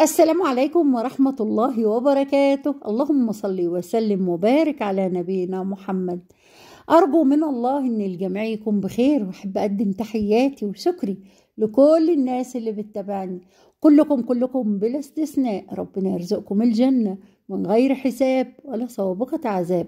السلام عليكم ورحمة الله وبركاته. اللهم صل وسلم وبارك على نبينا محمد. أرجو من الله إن الجميع يكون بخير وأحب أقدم تحياتي وشكري لكل الناس اللي بتتابعني. كلكم كلكم بلا استثناء ربنا يرزقكم الجنة من غير حساب ولا سابقة عذاب.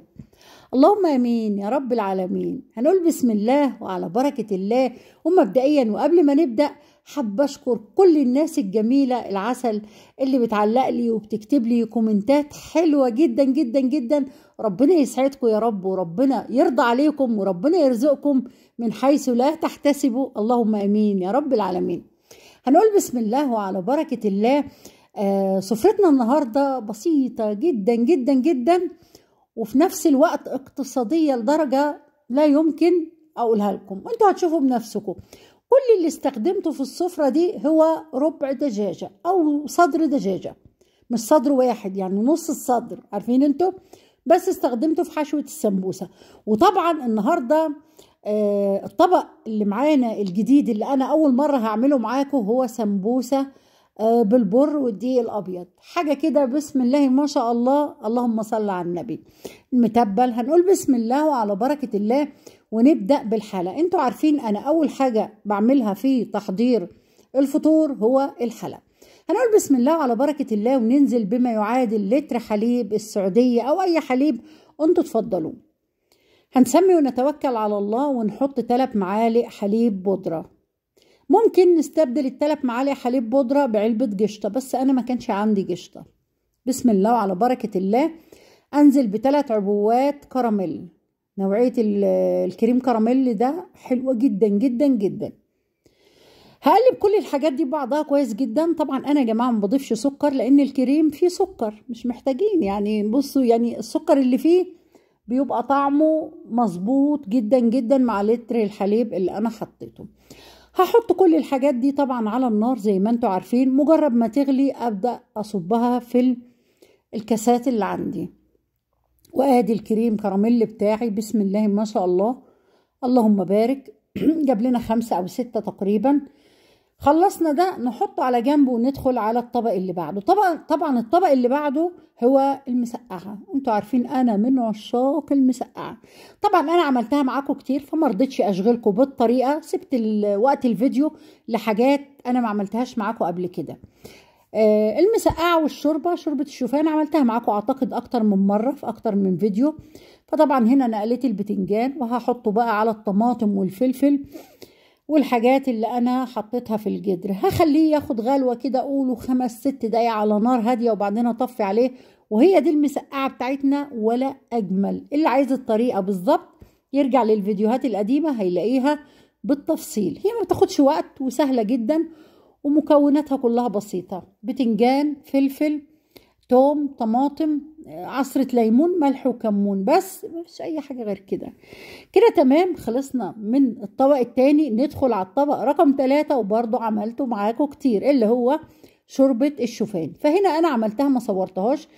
اللهم آمين يا رب العالمين. هنقول بسم الله وعلى بركة الله. ومبدئيا وقبل ما نبدأ حب أشكر كل الناس الجميلة العسل اللي بتعلق لي وبتكتب لي كومنتات حلوة جدا جدا جدا. ربنا يسعدكم يا رب وربنا يرضى عليكم وربنا يرزقكم من حيث لا تحتسبوا. اللهم آمين يا رب العالمين. هنقول بسم الله وعلى بركة الله. آه سفرتنا النهاردة بسيطة جدا جدا جدا وفي نفس الوقت اقتصادية لدرجة لا يمكن أقولها لكم. وانتوا هتشوفوا بنفسكم. كل اللي استخدمته في السفرة دي هو ربع دجاجة أو صدر دجاجة مش صدر واحد يعني نص الصدر عارفين أنتوا؟ بس استخدمته في حشوة السمبوسة. وطبعا النهاردة آه الطبق اللي معانا الجديد اللي أنا أول مرة هعمله معاكم هو سمبوسة آه بالبر والدقيق الأبيض. حاجة كده بسم الله ما شاء الله اللهم صل على النبي. المتبل هنقول بسم الله وعلى بركة الله. ونبدأ بالحلا أنتوا عارفين أنا أول حاجة بعملها في تحضير الفطور هو الحلا هنقول بسم الله وعلى بركة الله وننزل بما يعادل لتر حليب السعودية أو أي حليب أنتوا تفضلوه. هنسمي ونتوكل على الله ونحط 3 معالق حليب بودرة. ممكن نستبدل الثلاث معالق حليب بودرة بعلبة قشطة بس أنا ما كانش عندي قشطة. بسم الله وعلى بركة الله. أنزل بثلاث عبوات كراميل. نوعية الكريم كراميل ده حلوة جدا جدا جدا. هقلب كل الحاجات دي بعضها كويس جدا. طبعا أنا يا جماعة ما بضيفش سكر لأن الكريم فيه سكر مش محتاجين. يعني بصوا يعني السكر اللي فيه بيبقى طعمه مظبوط جدا جدا مع لتر الحليب اللي أنا حطيته. هحط كل الحاجات دي طبعا على النار زي ما أنتوا عارفين. مجرد ما تغلي أبدأ أصبها في الكاسات اللي عندي. وآدي الكريم كراميل بتاعي بسم الله ما شاء الله. اللهم بارك. جاب لنا خمسة أو ستة تقريبا. خلصنا ده نحطه على جنب وندخل على الطبق اللي بعده. طبعا طبعا الطبق اللي بعده هو المسقعة. أنتوا عارفين أنا من عشاق المسقعة. طبعا أنا عملتها معاكم كتير فما رضيتش أشغلكم بالطريقة. سبت وقت الفيديو لحاجات أنا ما عملتهاش معاكم قبل كده. المسقعة والشوربة شوربة الشوفان عملتها معاكم أعتقد أكتر من مرة في أكتر من فيديو. فطبعا هنا نقلت البتنجان وهحطه بقى على الطماطم والفلفل والحاجات اللي أنا حطيتها في الجدر. هخليه ياخد غلوة كده قوله خمس ست دقايق على نار هادية وبعدين أطفي عليه. وهي دي المسقعة بتاعتنا ولا أجمل. اللي عايز الطريقة بالظبط يرجع للفيديوهات القديمة هيلاقيها بالتفصيل. هي ما بتاخدش وقت وسهلة جدا. ومكوناتها كلها بسيطة. بتنجان فلفل توم طماطم عصرة ليمون ملح وكمون. بس مفيش أي حاجة غير كده. كده تمام. خلصنا من الطبق التاني. ندخل على الطبق. رقم ثلاثة وبرضو عملته معاكم كتير. اللي هو شوربة الشوفان. فهنا أنا عملتها ما صورتهاش.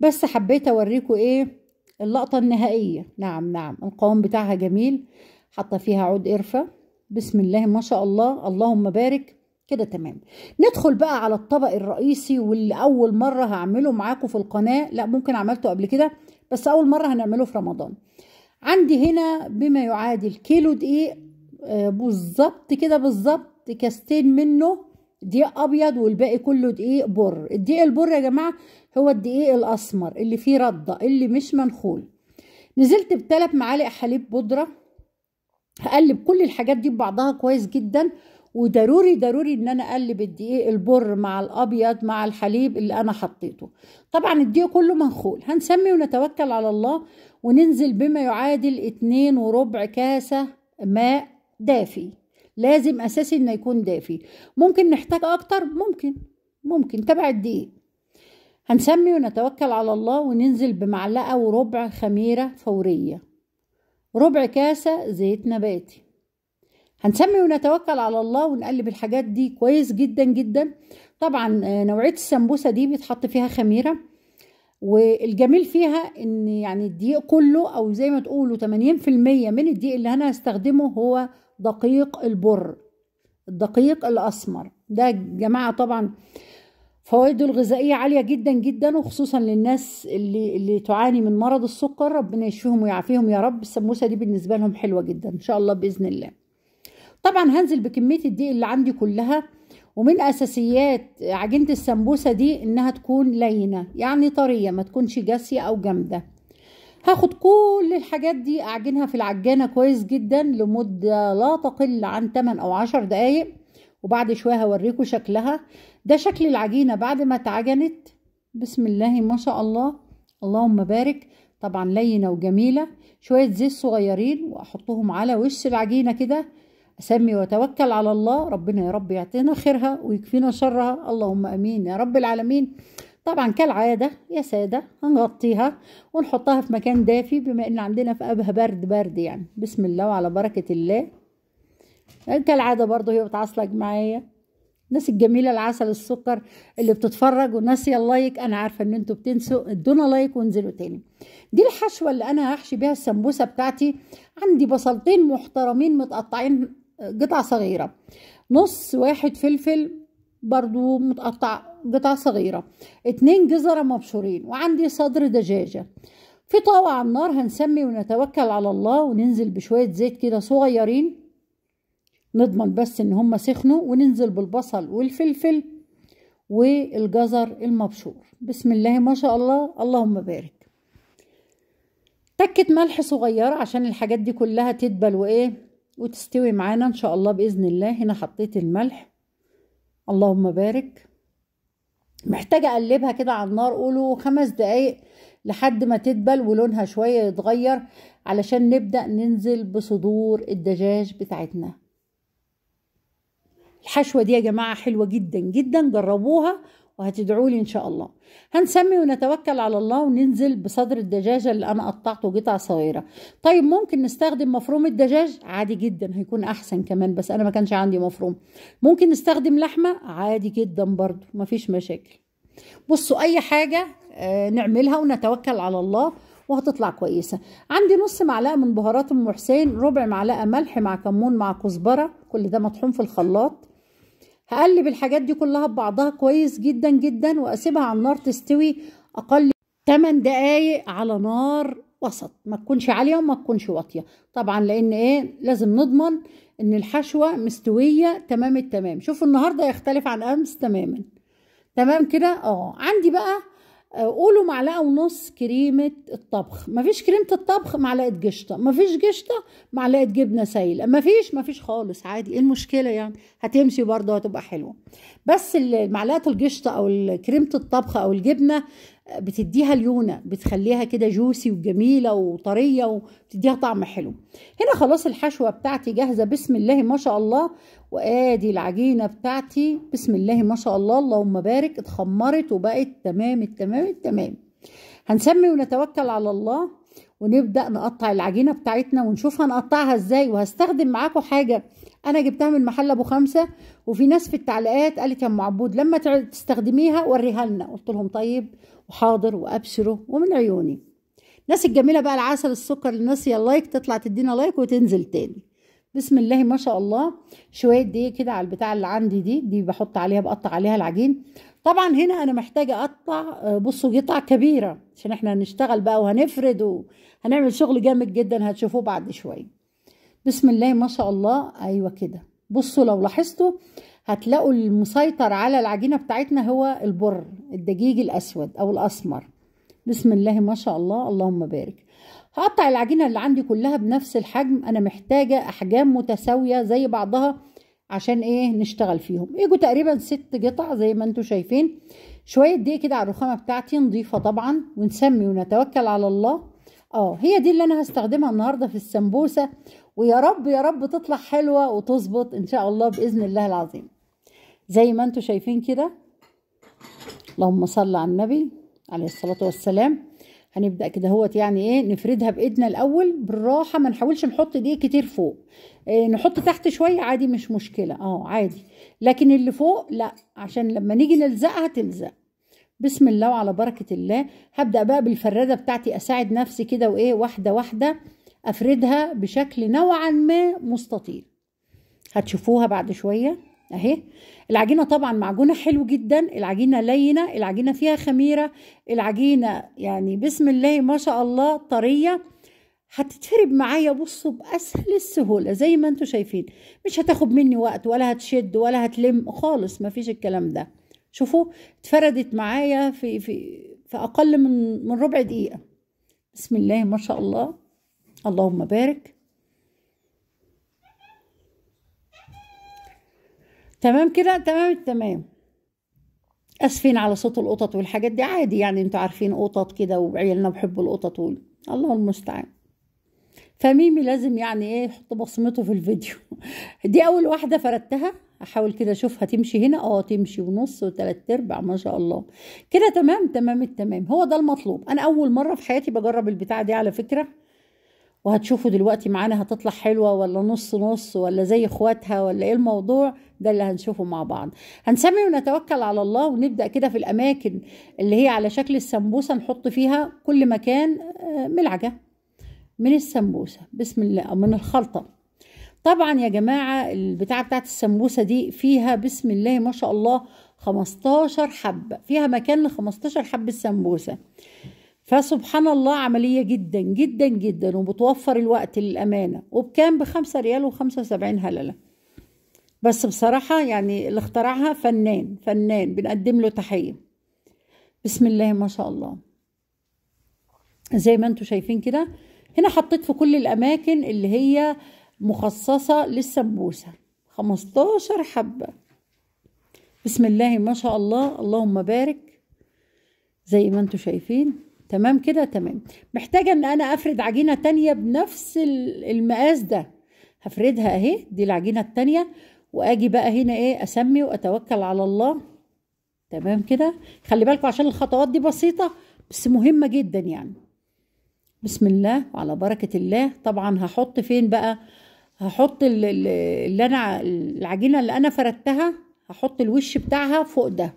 بس حبيت أوريكم إيه؟ اللقطة النهائية. نعم نعم. القوام بتاعها جميل. حاطة فيها عود قرفة. بسم الله ما شاء الله. اللهم بارك. كده تمام. ندخل بقى على الطبق الرئيسي واللي أول مرة هعمله معاكم في القناة. لا ممكن عملته قبل كده بس أول مرة هنعمله في رمضان. عندي هنا بما يعادل كيلو دقيق آه بالظبط كده بالظبط كاستين منه دقيق أبيض والباقي كله دقيق بر. الدقيق البر يا جماعة هو الدقيق الأسمر اللي فيه رده اللي مش منخول. نزلت بثلاث معالق حليب بودرة. هقلب كل الحاجات دي ببعضها كويس جدا. وضروري ضروري إن أنا أقلب الدقيق البر مع الأبيض مع الحليب اللي أنا حطيته. طبعا الدقيق كله منخول. هنسمي ونتوكل على الله وننزل بما يعادل اتنين وربع كاسة ماء دافي. لازم أساسي إنه يكون دافي. ممكن نحتاج أكتر؟ ممكن. ممكن. تبع الدقيق. هنسمي ونتوكل على الله وننزل بمعلقة وربع خميرة فورية. ربع كاسة زيت نباتي. هنسمي ونتوكل على الله ونقلب الحاجات دي كويس جدا جدا. طبعا نوعية السمبوسة دي بيتحط فيها خميرة والجميل فيها إن يعني الدقيق كله أو زي ما تقولوا 80% من الدقيق اللي أنا هستخدمه هو دقيق البر الدقيق الأسمر. ده جماعة طبعا فوائده الغذائية عالية جدا جدا وخصوصا للناس اللي اللي تعاني من مرض السكر. ربنا يشفيهم ويعافيهم يا رب. السمبوسة دي بالنسبة لهم حلوة جدا إن شاء الله بإذن الله. طبعا هنزل بكمية الدقيق اللي عندي كلها ومن أساسيات عجينة السمبوسة دي إنها تكون لينة يعني طرية ما تكونش جاسية أو جامدة. هاخد كل الحاجات دي أعجنها في العجانة كويس جدا لمدة لا تقل عن 8 أو 10 دقايق وبعد شوية هوريكم شكلها. ده شكل العجينة بعد ما اتعجنت. بسم الله ما شاء الله. اللهم بارك. طبعا لينة وجميلة. شوية زيت صغيرين وأحطهم على وش العجينة كده. أسمي واتوكل على الله. ربنا يا رب يعطينا خيرها ويكفينا شرها. اللهم آمين يا رب العالمين. طبعا كالعادة يا سادة هنغطيها ونحطها في مكان دافي بما إن عندنا في أبها برد برد يعني. بسم الله وعلى بركة الله. كالعادة برضه هي بتعصلك معايا. الناس الجميلة العسل السكر اللي بتتفرج وناسية ال like أنا عارفة إن أنتوا بتنسوا. ادونا like وانزلوا تاني. دي الحشوة اللي أنا هحشي بيها السمبوسة بتاعتي. عندي بصلتين محترمين متقطعين قطع صغيرة. نص واحد فلفل برضو متقطع قطع صغيرة. اتنين جزرة مبشورين وعندي صدر دجاجة. في طاوة على النار هنسمي ونتوكل على الله وننزل بشوية زيت كده صغيرين. نضمن بس إن هم سخنوا وننزل بالبصل والفلفل والجزر المبشور. بسم الله ما شاء الله. اللهم بارك. تكة ملح صغيرة عشان الحاجات دي كلها تدبل وإيه؟ وتستوي معانا إن شاء الله بإذن الله. هنا حطيت الملح. اللهم بارك. محتاجة أقلبها كده على النار. قولوا خمس دقايق لحد ما تدبل ولونها شوية يتغير علشان نبدأ ننزل بصدور الدجاج بتاعتنا. الحشوة دي يا جماعة حلوة جدا جدا. جربوها وهتدعوا لي إن شاء الله. هنسمي ونتوكل على الله وننزل بصدر الدجاجة اللي أنا قطعته قطع صغيرة. طيب ممكن نستخدم مفروم الدجاج؟ عادي جدا هيكون أحسن كمان بس أنا ما كانش عندي مفروم. ممكن نستخدم لحمة؟ عادي جدا برضو مفيش مشاكل. بصوا أي حاجة آه نعملها ونتوكل على الله وهتطلع كويسة. عندي نص معلقة من بهارات أم حسين ربع معلقة ملح مع كمون مع كزبرة كل ده مطحون في الخلاط. هقلب الحاجات دي كلها ببعضها كويس جدا جدا وأسيبها على النار تستوي أقل 8 دقايق على نار وسط. ما تكونش عالية وما تكونش واطية. طبعا لأن إيه؟ لازم نضمن إن الحشوة مستوية تمام التمام. شوفوا النهارده يختلف عن أمس تماما. تمام كده؟ آه. عندي بقى قولوا معلقة ونص كريمة الطبخ. مفيش كريمة الطبخ معلقة قشطة. مفيش قشطة معلقة جبنة سايلة. مفيش مفيش خالص عادي. إيه المشكلة يعني؟ هتمشي برضه هتبقى حلوة. بس معلقة القشطة أو كريمة الطبخ أو الجبنة بتديها ليونة. بتخليها كده جوسي وجميلة وطرية وبتديها طعم حلو. هنا خلاص الحشوة بتاعتي جاهزة. بسم الله ما شاء الله. وآدي العجينة بتاعتي. بسم الله ما شاء الله اللهم بارك. اتخمرت وبقت تمام التمام التمام. هنسمي ونتوكل على الله ونبدأ نقطع العجينة بتاعتنا ونشوف هنقطعها إزاي. وهستخدم معاكم حاجة. أنا جبتها من محل أبو خمسة وفي ناس في التعليقات قالت يا أم عبود لما تستخدميها وريها لنا. قلت لهم طيب وحاضر وابشروا ومن عيوني. الناس الجميلة بقى العسل السكر الناس يا like تطلع تدينا like وتنزل تاني. بسم الله ما شاء الله. شوية دقيق كده على البتاع اللي عندي دي دي بحط عليها بقطع عليها العجين. طبعا هنا أنا محتاجة أقطع بصوا قطع كبيرة عشان إحنا هنشتغل بقى وهنفرد وهنعمل شغل جامد جدا هتشوفوه بعد شوية. بسم الله ما شاء الله. أيوه كده. بصوا لو لاحظتوا هتلاقوا المسيطر على العجينة بتاعتنا هو البر الدقيق الأسود أو الأسمر. بسم الله ما شاء الله. اللهم بارك. هقطع العجينة اللي عندي كلها بنفس الحجم. أنا محتاجة أحجام متساوية زي بعضها عشان إيه نشتغل فيهم. يجوا تقريبا ست قطع زي ما أنتم شايفين. شوية دقيق كده على الرخامة بتاعتي نضيفة طبعا ونسمي ونتوكل على الله. آه هي دي اللي أنا هستخدمها النهارده في السمبوسة. ويا رب يا رب تطلع حلوة وتظبط إن شاء الله بإذن الله العظيم. زي ما أنتم شايفين كده. اللهم صل على النبي عليه الصلاة والسلام. هنبدأ كده هوت يعني إيه نفردها بإيدنا الأول بالراحة ما نحاولش نحط دقيق كتير فوق. إيه نحط تحت شوية عادي مش مشكلة. آه عادي. لكن اللي فوق لا عشان لما نيجي نلزقها تلزق. بسم الله وعلى بركة الله. هبدأ بقى بالفراده بتاعتي أساعد نفسي كده وإيه واحدة واحدة أفردها بشكل نوعا ما مستطيل. هتشوفوها بعد شوية. أهي. العجينة طبعا معجونة حلو جدا. العجينة لينة العجينة فيها خميرة. العجينة يعني بسم الله ما شاء الله طرية. هتتفرد معايا بصوا بأسهل السهولة زي ما أنتوا شايفين. مش هتاخد مني وقت ولا هتشد ولا هتلم خالص ما فيش الكلام ده. شوفوا اتفردت معايا في في في أقل من من ربع دقيقة. بسم الله ما شاء الله. اللهم بارك. تمام كده؟ تمام التمام آسفين على صوت القطط والحاجات دي. عادي يعني أنتوا عارفين قطط كده وعيالنا بيحبوا القطط وال- الله المستعان. فميمي لازم يعني إيه يحط بصمته في الفيديو. دي أول واحدة فردتها. احاول كده اشوفها تمشي هنا؟ آه تمشي ونص وتلات أرباع ما شاء الله. كده تمام؟ تمام التمام هو ده المطلوب. أنا أول مرة في حياتي بجرب البتاعة دي على فكرة. وهتشوفوا دلوقتي معانا هتطلع حلوة ولا نص نص ولا زي إخواتها ولا إيه الموضوع؟ ده اللي هنشوفه مع بعض. هنسمي ونتوكل على الله ونبدأ كده في الأماكن اللي هي على شكل السمبوسة نحط فيها كل مكان آه، ملعقة من السمبوسة. بسم الله أو من الخلطة. طبعا يا جماعة البتاعة بتاعت السمبوسة دي فيها بسم الله ما شاء الله 15 حبة فيها مكان ل 15 حبة سمبوسة فسبحان الله عملية جدا جدا جدا وبتوفر الوقت للأمانة. وبكام؟ بخمسة ريال وخمسة وسبعين هللة. بس بصراحة يعني اللي اخترعها فنان فنان. بنقدم له تحية. بسم الله ما شاء الله. زي ما أنتوا شايفين كده هنا حطيت في كل الأماكن اللي هي مخصصة للسمبوسة. 15 حبة. بسم الله ما شاء الله. اللهم بارك. زي ما أنتوا شايفين. تمام كده؟ تمام. محتاجة إن أنا أفرد عجينة تانية بنفس ال- المقاس ده. هفردها أهي دي العجينة التانية وآجي بقى هنا إيه أسمي وأتوكل على الله. تمام كده؟ خلي بالكم عشان الخطوات دي بسيطة بس مهمة جدا يعني. بسم الله وعلى بركة الله. طبعا هحط فين بقى؟ هحط ال- ال- اللي أنا العجينة اللي أنا فردتها هحط الوش بتاعها فوق ده.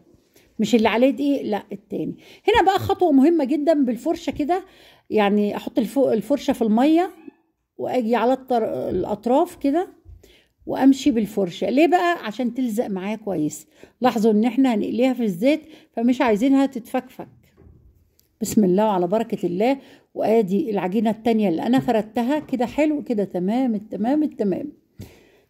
مش اللي عليه دقيق لا التاني. هنا بقى خطوة مهمة جدا بالفرشة كده. يعني أحط الفرشة في المية وأجي على. الأطراف كده وأمشي بالفرشة. ليه بقى؟ عشان تلزق معايا كويس. لاحظوا إن إحنا هنقليها في الزيت فمش عايزينها تتفكفك. بسم الله وعلى بركة الله. وآدي العجينة التانية اللي أنا فردتها كده حلو كده تمام التمام التمام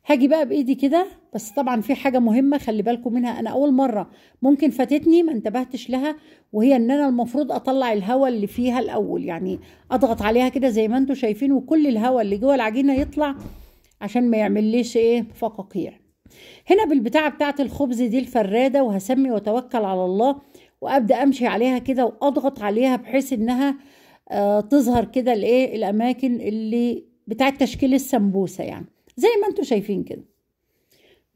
هاجي بقى بإيدي كده. بس طبعا في حاجة مهمة خلي بالكم منها. أنا أول مرة ممكن فاتتني ما انتبهتش لها وهي إن أنا المفروض أطلع الهواء اللي فيها الأول يعني أضغط عليها كده زي ما أنتم شايفين وكل الهواء اللي جوه العجينة يطلع عشان ما يعمليش إيه؟ فقاقيع. هنا بالبتاعة بتاعة الخبز دي الفرادة وهسمي واتوكل على الله وأبدأ أمشي عليها كده وأضغط عليها بحيث إنها آه تظهر كده الايه الأماكن اللي بتاعة تشكيل السمبوسة يعني. زي ما أنتم شايفين كده.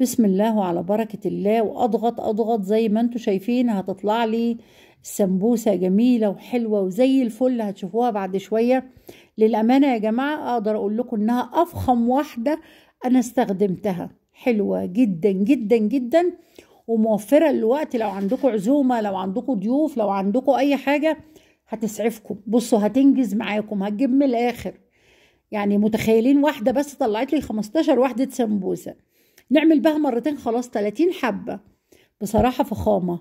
بسم الله وعلى بركة الله وأضغط أضغط زي ما أنتم شايفين هتطلع لي السمبوسة جميلة وحلوة وزي الفل هتشوفوها بعد شوية. للأمانة يا جماعة أقدر أقول لكم إنها أفخم واحدة أنا استخدمتها حلوة جدا جدا جدا وموفرة الوقت لو عندكم عزومة لو عندكم ضيوف لو عندكم أي حاجة هتسعفكم. بصوا هتنجز معاكم هتجيب من الآخر. يعني متخيلين واحدة بس طلعت لي 15 واحدة سمبوسة. نعمل بها مرتين خلاص 30 حبة. بصراحة فخامة.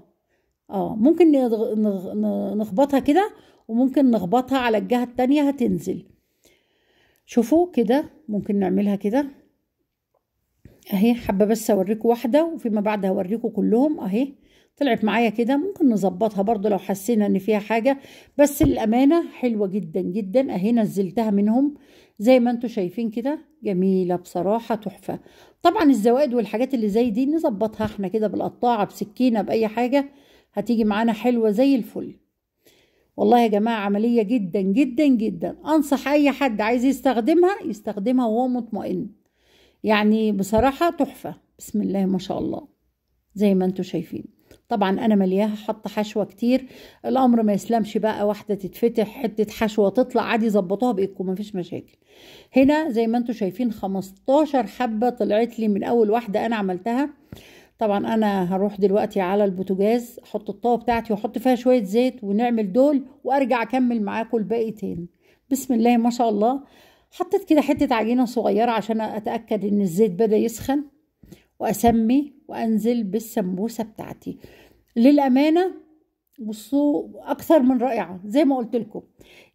آه ممكن نخبطها كده وممكن نخبطها على الجهة التانية هتنزل. شوفوا كده ممكن نعملها كده. أهي حابة بس أوريكم واحدة وفيما بعد هوريكم كلهم. أهي طلعت معايا كده ممكن نظبطها برضو لو حسينا إن فيها حاجة. بس للأمانة حلوة جدا جدا. أهي نزلتها منهم. زي ما أنتوا شايفين كده جميلة بصراحة تحفة. طبعا الزوائد والحاجات اللي زي دي نظبطها إحنا كده بالقطاعة بسكينة بأي حاجة هتيجي معانا حلوة زي الفل. والله يا جماعة عملية جدا جدا جدا. أنصح أي حد عايز يستخدمها يستخدمها وهو مطمئن. يعني بصراحة تحفة. بسم الله ما شاء الله. زي ما أنتوا شايفين. طبعا أنا ملياها حاطه حشوة كتير. الأمر ما يسلمش بقى واحدة تتفتح حتة حشوة تطلع عادي ظبطوها بإيدكم مفيش مشاكل. هنا زي ما أنتوا شايفين 15 حبة طلعت لي من أول واحدة أنا عملتها. طبعا أنا هروح دلوقتي على البوتاجاز أحط الطاوة بتاعتي وأحط فيها شوية زيت ونعمل دول وأرجع أكمل معاكم الباقي تاني. بسم الله ما شاء الله. حطيت كده حتة عجينة صغيرة عشان أتأكد إن الزيت بدأ يسخن. وأسمي وأنزل بالسمبوسة بتاعتي. للأمانة بصوا أكثر من رائعة زي ما قلت لكم.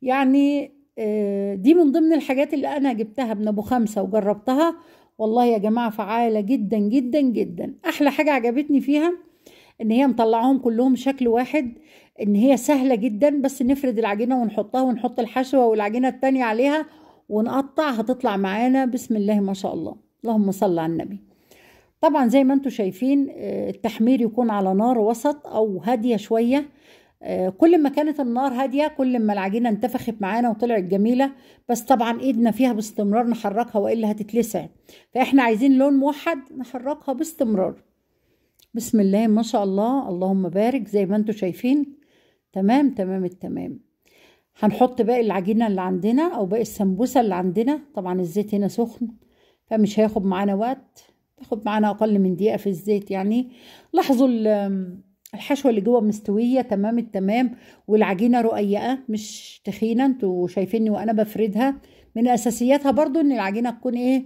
يعني آه، دي من ضمن الحاجات اللي أنا جبتها من أبو خمسة وجربتها. والله يا جماعة فعالة جدا جدا جدا. أحلى حاجة عجبتني فيها إن هي مطلعاهم كلهم شكل واحد إن هي سهلة جدا بس نفرد العجينة ونحطها ونحط الحشوة والعجينة التانية عليها ونقطع هتطلع معانا. بسم الله ما شاء الله. اللهم صل على النبي. طبعا زي ما أنتم شايفين آه، التحمير يكون على نار وسط أو هادية شوية. آه، كل ما كانت النار هادية كل ما العجينة انتفخت معانا وطلعت جميلة. بس طبعا إيدنا فيها باستمرار نحركها وإلا هتتلسع. فإحنا عايزين لون موحد نحركها باستمرار. بسم الله ما شاء الله. اللهم بارك زي ما أنتم شايفين. تمام تمام التمام. هنحط باقي العجينة اللي عندنا أو باقي السمبوسة اللي عندنا. طبعا الزيت هنا سخن فمش هياخد معانا وقت. تاخد معانا أقل من دقيقة في الزيت يعني. لاحظوا الحشوة اللي جوه مستوية تمام التمام والعجينة رقيقة مش تخينة أنتوا شايفيني وأنا بفردها. من أساسياتها برضو إن العجينة تكون إيه؟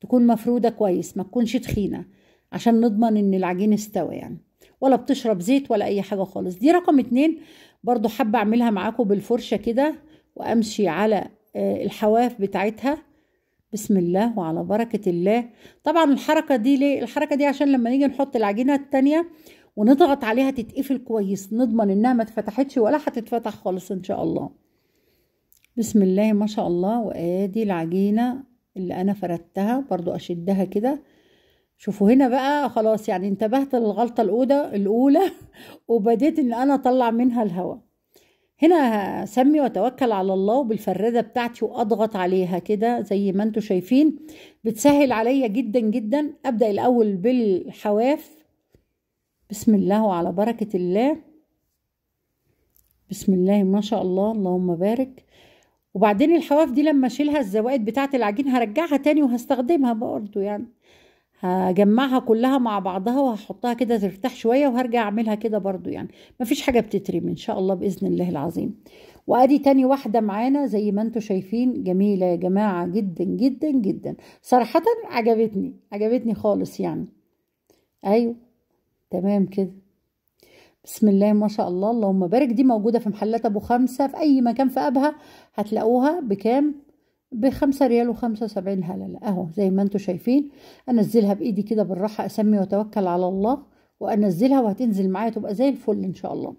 تكون مفرودة كويس ما تكونش تخينة عشان نضمن إن العجين استوى يعني. ولا بتشرب زيت ولا أي حاجة خالص. دي رقم اتنين. برضو حابة أعملها معاكم بالفرشة كده وأمشي على آه، الحواف بتاعتها. بسم الله وعلى بركة الله. طبعا الحركة دي ليه؟ الحركة دي عشان لما نيجي نحط العجينة التانية ونضغط عليها تتقفل كويس نضمن إنها ما اتفتحتش ولا هتتفتح خالص إن شاء الله. بسم الله ما شاء الله. وآدي العجينة اللي أنا فردتها برضو أشدها كده. شوفوا هنا بقى خلاص يعني انتبهت للغلطة الأولى الأولى وبديت إن أنا أطلع منها الهواء. هنا هسمي واتوكل على الله بالفرادة بتاعتي وأضغط عليها كده زي ما أنتم شايفين. بتسهل عليا جدا جدا. أبدأ الأول بالحواف. بسم الله وعلى بركة الله. بسم الله ما شاء الله. اللهم بارك. وبعدين الحواف دي لما أشيلها الزوائد بتاعة العجين هرجعها تاني وهستخدمها برضو يعني. هجمعها كلها مع بعضها وهحطها كده ترتاح شوية وهرجع أعملها كده برضو يعني. مفيش حاجة بتترمي إن شاء الله بإذن الله العظيم. وأدي تاني واحدة معانا زي ما أنتم شايفين. جميلة يا جماعة جدا جدا جدا. صراحة عجبتني عجبتني خالص يعني. أيوه تمام كده. بسم الله ما شاء الله. اللهم بارك. دي موجودة في محلات أبو خمسة في أي مكان في أبها هتلاقوها. بكام؟ بخمسة ريال وخمسة وسبعين هللة أهو زي ما أنتم شايفين. أنزلها بإيدي كده بالراحة أسمي وأتوكل على الله وأنزلها وهتنزل معايا تبقى زي الفل إن شاء الله.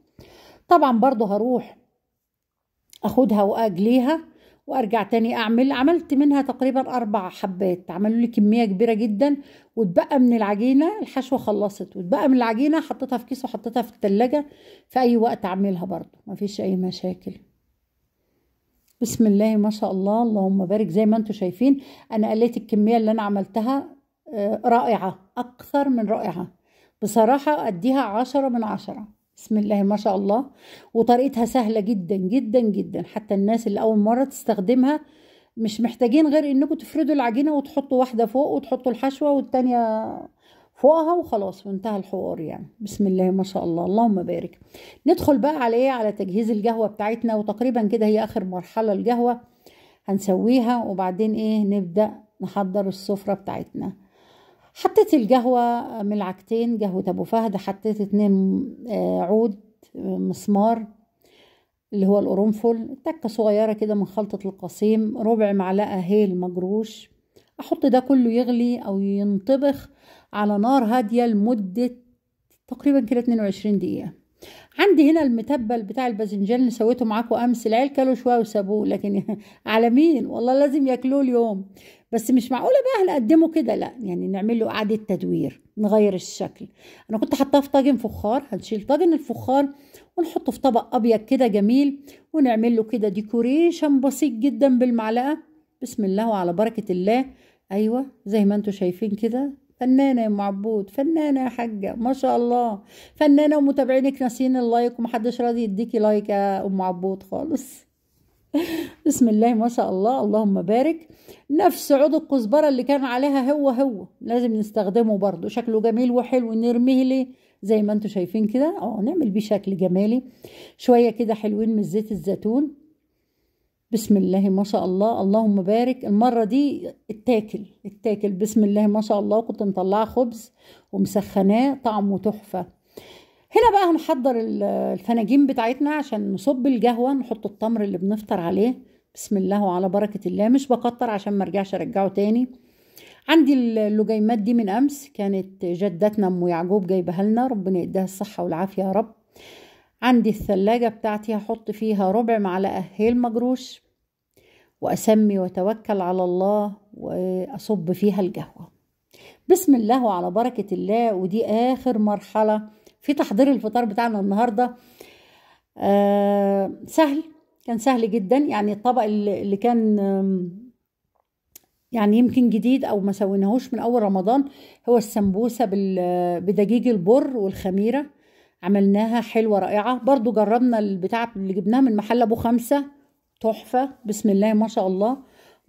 طبعا برضو هروح أخدها وأجليها وأرجع تاني أعمل عملت منها تقريبا أربع حبات عملوا لي كمية كبيرة جدا. واتبقى من العجينة الحشوة خلصت واتبقى من العجينة حطيتها في كيس وحطيتها في التلاجة في أي وقت أعملها برضو مفيش أي مشاكل. بسم الله ما شاء الله اللهم بارك زي ما أنتم شايفين. أنا قليت الكمية اللي أنا عملتها آه، رائعة أكثر من رائعة. بصراحة أديها عشرة من عشرة. بسم الله ما شاء الله. وطريقتها سهلة جدا جدا جدا. حتى الناس اللي أول مرة تستخدمها مش محتاجين غير إنكم تفردوا العجينة وتحطوا واحدة فوق وتحطوا الحشوة والتانية فوقها وخلاص وانتهى الحوار يعني. بسم الله ما شاء الله. اللهم بارك. ندخل بقى على إيه؟ على تجهيز القهوة بتاعتنا وتقريبا كده هي آخر مرحلة القهوة هنسويها وبعدين إيه؟ نبدأ نحضر السفرة بتاعتنا. حطيت القهوة ملعقتين قهوة أبو فهد حطيت اتنين آه، عود آه، مسمار اللي هو القرنفل تكة صغيرة كده من خلطة القصيم ربع معلقة هيل مجروش. أحط ده كله يغلي أو ينطبخ على نار هادية لمدة تقريبا كده 22 دقيقة. عندي هنا المتبل بتاع الباذنجان اللي سويته معاكم أمس. العيال كلوا شوية وسابوه لكن على مين؟ والله لازم ياكلوه اليوم. بس مش معقولة بقى هنقدمه كده؟ لا يعني نعمل له إعادة تدوير نغير الشكل. أنا كنت حاطاه في طاجن فخار هنشيل طاجن الفخار ونحطه في طبق أبيض كده جميل ونعمل له كده decoration بسيط جدا بالمعلقة. بسم الله وعلى بركة الله. أيوه زي ما أنتم شايفين كده. فنانة يا ام عبود فنانة يا حاجة ما شاء الله. فنانة ومتابعينك ناسين ال like ومحدش راضي يديكي like يا أم عبود خالص. بسم الله ما شاء الله اللهم بارك. نفس عود الكزبرة اللي كان عليها هو هو لازم نستخدمه برضو شكله جميل وحلو نرميه ليه؟ زي ما أنتم شايفين كده. آه نعمل بيه شكل جمالي. شوية كده حلوين من زيت الزيتون. بسم الله ما شاء الله اللهم بارك. المرة دي اتاكل اتاكل بسم الله ما شاء الله. كنت مطلعة خبز ومسخناه طعمه تحفة. هنا بقى هنحضر الفناجين بتاعتنا عشان نصب القهوة نحط التمر اللي بنفطر عليه. بسم الله وعلى بركة الله. مش بكتر عشان ما ارجعش ارجعه تاني. عندي اللجيمات دي من أمس. كانت جدتنا أم يعقوب جايبها لنا. ربنا يديها الصحة والعافية يا رب. عندي الثلاجة بتاعتي هحط فيها ربع معلقة هيل مجروش وأسمي وتوكل على الله وأصب فيها القهوة. بسم الله وعلى بركة الله ودي آخر مرحلة في تحضير الفطار بتاعنا النهاردة. آه سهل كان سهل جدا يعني الطبق اللي كان يعني يمكن جديد أو ما سويناهوش من أول رمضان هو السمبوسة بدقيق البر والخميرة. عملناها حلوة رائعة. برضو جربنا البتاع اللي جبناها من محل أبو خمسة. تحفة. بسم الله ما شاء الله.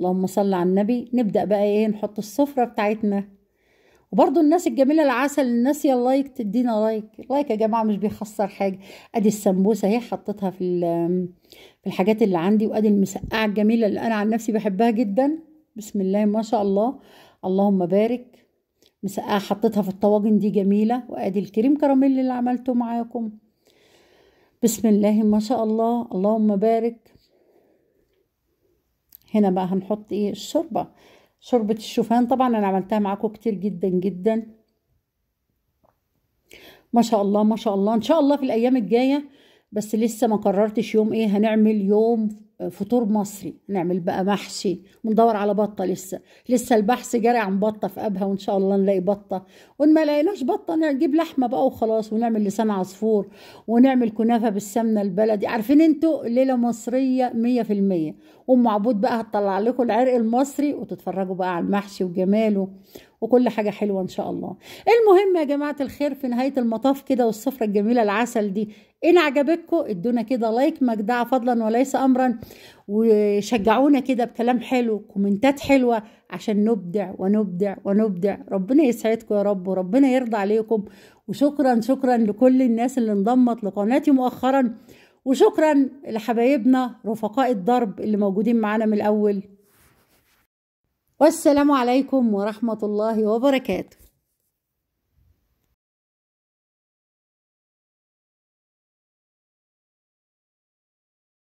اللهم صل على النبي. نبدأ بقى إيه؟ نحط السفره بتاعتنا. وبرضو الناس الجميلة العسل. الناس يا like تدينا like. لايك يا جماعة مش بيخسر حاجة. أدي السمبوسة أهي. حطيتها في في الحاجات اللي عندي. وأدي المسقعة الجميلة اللي أنا عن نفسي بحبها جدا. بسم الله ما شاء الله. اللهم بارك. مسقعه حطيتها في الطواجن دي جميلة. وأدي الكريم كراميل اللي عملته معاكم. بسم الله ما شاء الله. اللهم بارك. هنا بقى هنحط إيه؟ الشوربة. شوربة الشوفان طبعا أنا عملتها معاكم كتير جدا جدا. ما شاء الله ما شاء الله. إن شاء الله في الأيام الجاية بس لسه ما قررتش يوم إيه هنعمل يوم فطور مصري نعمل بقى محشي وندور على بطة لسه. لسه البحث جاري عن بطة في أبها وإن شاء الله نلاقي بطة. وإن ما لقيناش بطة نجيب لحمة بقى وخلاص ونعمل لسان عصفور ونعمل كنافة بالسمنة البلدي. عارفين أنتوا ليلة مصرية مية في المية. أم عبود بقى هتطلع لكم العرق المصري وتتفرجوا بقى على المحشي وجماله وكل حاجة حلوة إن شاء الله. المهم يا جماعة الخير في نهاية المطاف كده والسفرة الجميلة العسل دي إن عجبتكم إدونا كده like مجدع فضلا وليس امرا وشجعونا كده بكلام حلو كومنتات حلوة عشان نبدع ونبدع ونبدع. ربنا يسعدكم يا رب وربنا يرضى عليكم. وشكرا شكرا لكل الناس اللي انضمت لقناتي مؤخرا. وشكرا لحبايبنا رفقاء الدرب اللي موجودين معانا من الأول. والسلام عليكم ورحمة الله وبركاته.